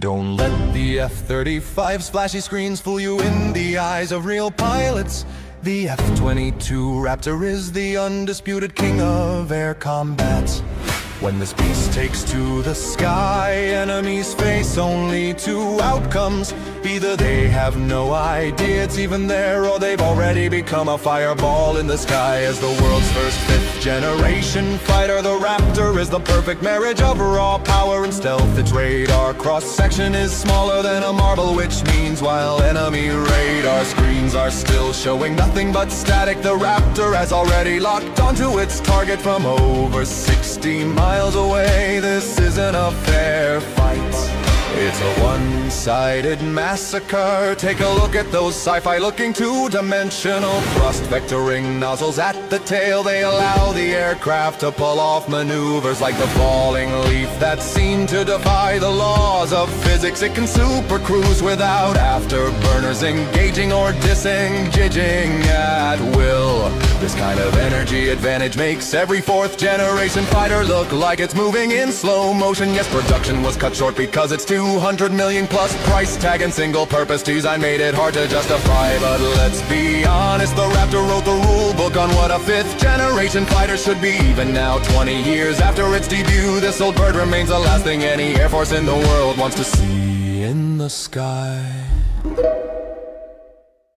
Don't let the F-35's flashy screens fool you in the eyes of real pilots. The F-22 Raptor is the undisputed king of air combat. When this beast takes to the sky, enemies face only two outcomes. Either they have no idea it's even there, or they've already become a fireball in the sky. As the world's first generation fighter, the Raptor is the perfect marriage of raw power and stealth. Its radar cross-section is smaller than a marble, which means while enemy radar screens are still showing nothing but static, the Raptor has already locked onto its target from over 60 miles away, this isn't a fair fight. One-sided massacre. Take a look at those sci-fi looking two-dimensional thrust vectoring nozzles at the tail. They allow the aircraft to pull off maneuvers Like the falling leaf that seem to defy the laws of physics. It can super cruise without afterburners engaging or disengaging at will This kind of energy advantage makes every fourth generation fighter look like it's moving in slow motion. Yes, production was cut short because it's 200 million plus price tag and single purpose design made it hard to justify. But let's be honest, the Raptor wrote the rule book on what a fifth generation fighter should be. Even now, 20 years after its debut, this old bird remains the last thing any Air Force in the world wants to see in the sky